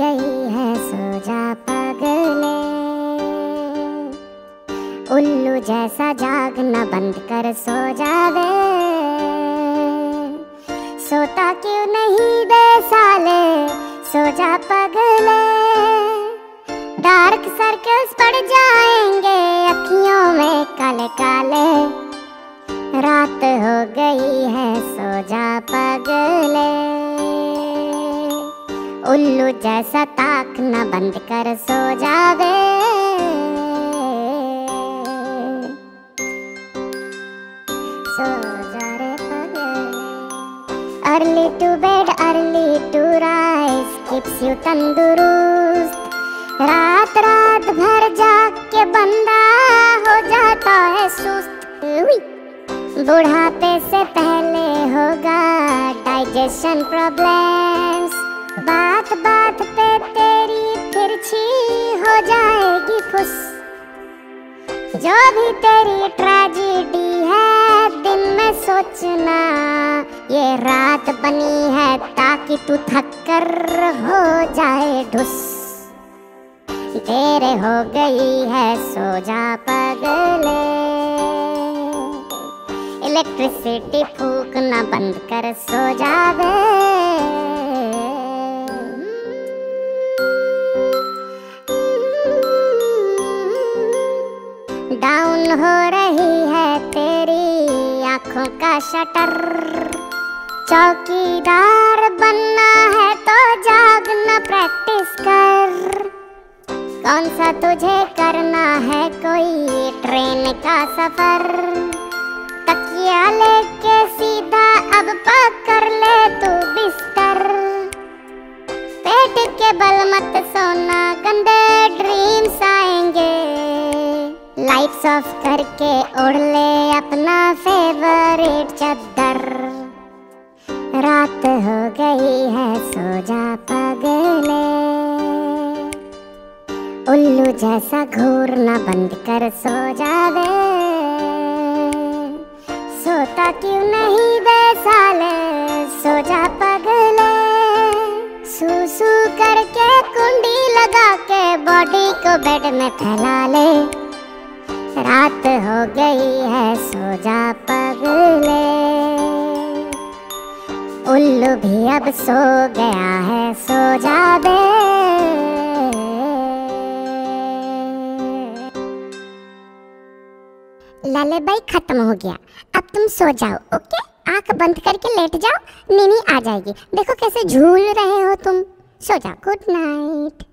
गई है सो जा पगले। उल्लू जैसा जागना बंद कर सो जावे सोता क्यों नहीं दे साले सो जा पगले? डार्क सर्कल्स पड़ जाएँगे अखियों में काले काले रात हो गई है सो जा पगले। उल्लू जैसा ताकना बंद कर सो जावे। सो जा रे early to bed early to rise keeps you तंदुरुस्त। रात रात भर जाग के बंदा हो जाता है सुस्त। बुढ़ापे से पहले होगा डाइजेशन प्रॉब्लम्स जो भी तेरी ट्रेजिडी है, दिन में सोचना, ये रात बनी है ताकि तू थक्कर हो जाए ढुस। देर हो गई है सो जा पगले। इलेक्ट्रिसिटी फूकना बंद कर सो जावे हो रही है तेरी आँखों का शटर। चौकीदार बनना है तो जागना प्रैक्टिस कर। कौन सा तुझे करना है कोई ट्रेन का सफ़र? तकिया लेके सीधा अब पकड़ ले तू बिस्तर। पेट के बल मत सोना, गंदे लाइट्स ऑफ़ करके उड़ ले अपना फेवरेट चद्दर। रात हो गई है सो जा पगले। उल्लू जैसा घूरना बंद कर सो जा दे। सोता क्यों नहीं बे साले सो जा पगले। सू सू करके कुंडी लगा के बॉडी को बेड में फैला ले। रात हो गई है, सो जा पगले। उल्लू भी अब सो गया है, सो जावे ललेबाई खत्म हो गया। अब तुम सो जाओ, ओके? आँख बंद करके लेट जाओ नीनी आ जाएगी। देखो कैसे झूल रहे हो तुम। सो जाओ, गुड नाइट।